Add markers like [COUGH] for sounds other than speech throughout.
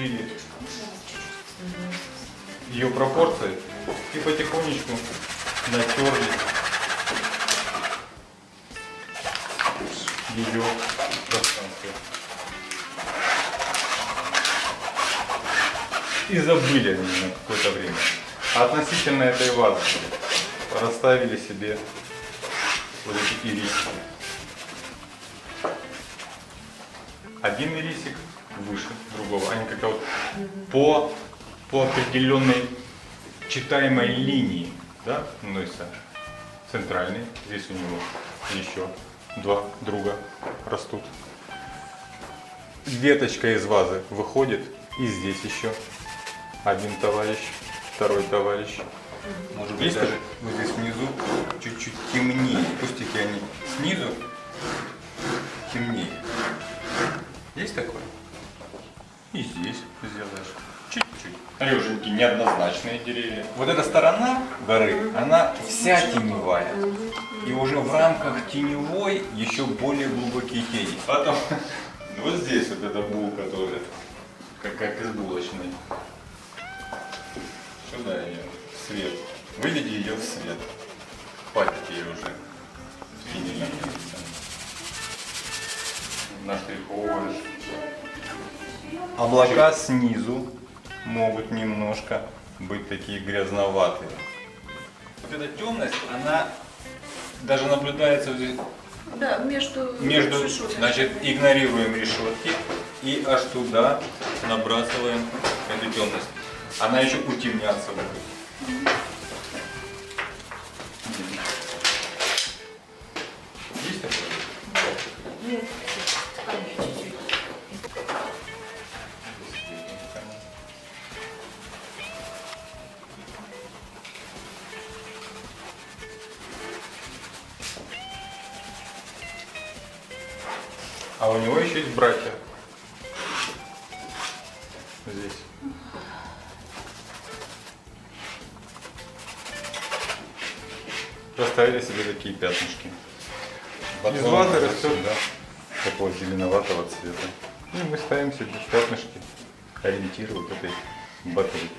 определили ее пропорции и потихонечку натерли ее пространство. И забыли они на какое-то время. А относительно этой вазы расставили себе вот эти ирисики. Один ирисик выше другого. Они как-то вот по, по определенной читаемой линии, да, относятся. Центральный, здесь у него еще два друга растут. Веточка из вазы выходит, и здесь еще один товарищ, второй товарищ. Может быть, даже вот здесь внизу чуть-чуть темнее. Кустики они снизу темнее. Есть такое? И здесь сделаешь. Чуть-чуть. Такие неоднозначные деревья. Вот эта сторона горы, она вся теневая. И уже в рамках теневой еще более глубокие тени. Потом [LAUGHS] вот здесь вот эта булка тоже, как, как из булочной. Сюда ее, в свет. Выведи ее в свет. Хватит ей уже. Финиш. Наштриховываешь. Облака снизу могут немножко быть такие грязноватые. Вот эта темность, она даже наблюдается здесь Да, между, между, решетками. значит, игнорируем решетки и аж туда набрасываем эту темность. Она еще утемняться будет. А у него еще есть братья. Здесь. Поставили себе такие пятнышки. Из вазы растет, да, такого зеленоватого цвета. И мы ставим себе пятнышки, ориентиры вот этой батарейки.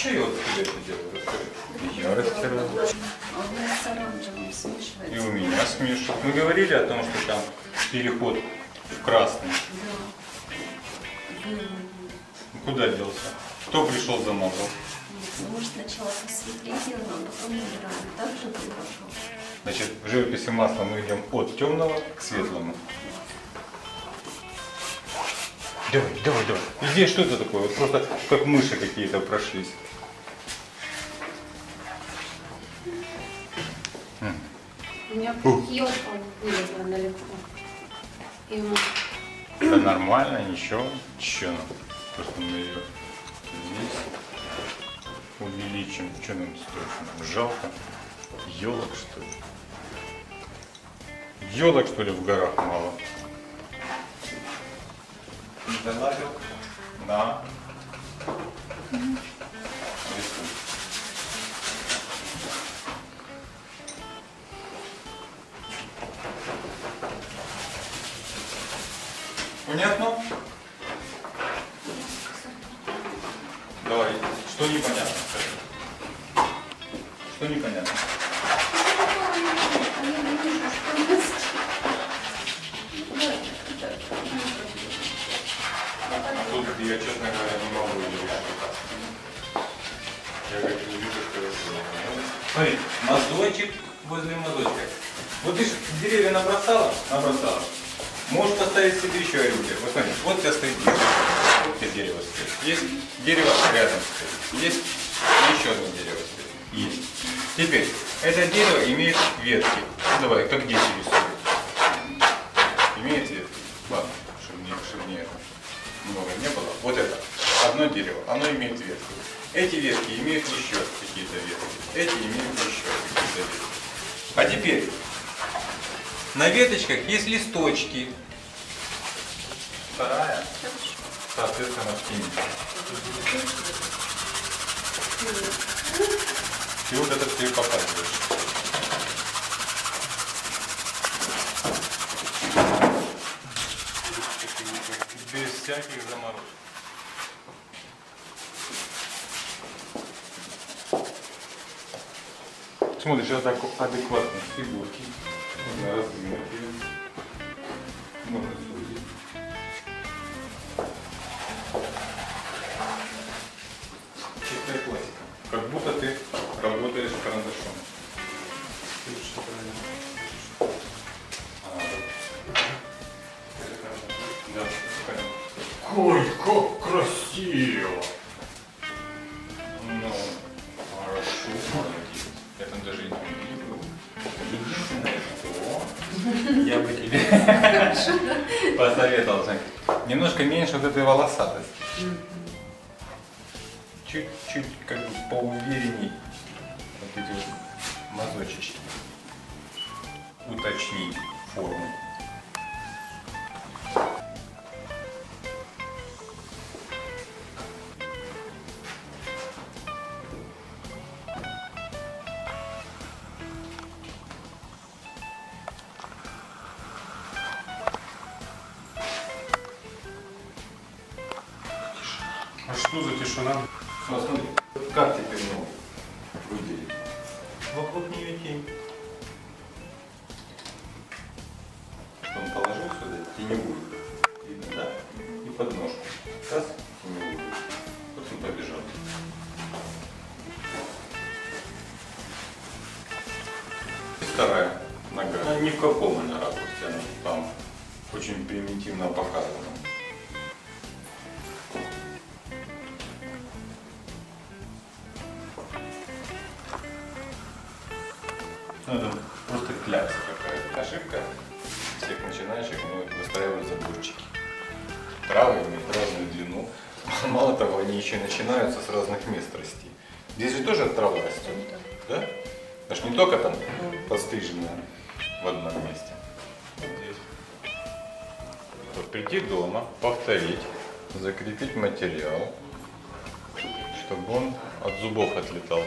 Что я вот себе это делаю? Расскажи. Я растираю. У нас с оранжевым смешивается. И у меня смешивают. Мы говорили о том, что там переход в красный. Да. Куда делся? Кто пришел замазал? Может, сначала посветлее делаем, а потом убираем. Так же произошло. Значит, в живописи масла мы идем от темного к светлому. Давай, давай, давай. И здесь что это такое? Вот просто как мыши какие-то прошлись. У меня Ух. елка вылезла далеко. И мы Да нормально, ничего, ничего. Просто мы ее здесь увеличим. Что нам стоит? Жалко. Елок что ли? Елок что ли в горах мало? Залазил. Да. Рисуй. Понятно? Давай, что непонятно? Что непонятно? Смотри, мазочек возле мазочка. Вот ты деревья набросала? Набросала. Можешь поставить себе еще ориентир. Вот смотри, вот у тебя стоит дерево. Вот у тебя дерево стоит. Есть дерево рядом стоит. Есть еще одно дерево стоит. Есть. Теперь, это дерево имеет ветки. Ну, давай, как дети рисуют. Имеет ветки? Ладно, чтобы не, чтобы не много не было. Вот это. Одно дерево, оно имеет ветки. Эти ветки имеют еще какие-то ветки. Эти имеют еще какие-то ветки. А теперь, на веточках есть листочки. Вторая, соответственно, в тени. И вот это все показываешь. всяких заморозок. Смотришь, адекватно фигурки. Раздвинуть ее. Можно сузить. Чистая классика. Как будто посоветовал, немножко меньше вот этой волосатости. Чуть-чуть как бы поуверенней вот эти вот мазочечки. Уточнить форму. А что за тишина? Смотри, как теперь ну, выделить? Вокруг нее тень. Он положил сюда теневую. Видно, да? И подножку. Раз, теневую. Вот он побежал. И вторая нога. Она ни в каком она ракурсе, она там очень примитивно показана. Начинающих, ну, выстраивают заборчики. Травы имеют разную длину. [LAUGHS] Мало того, они еще начинаются с разных мест расти. Здесь же тоже трава растет, да? Ж не только там подстриженная в одном месте. Вот прийти дома, повторить, закрепить материал, чтобы он от зубов отлетал.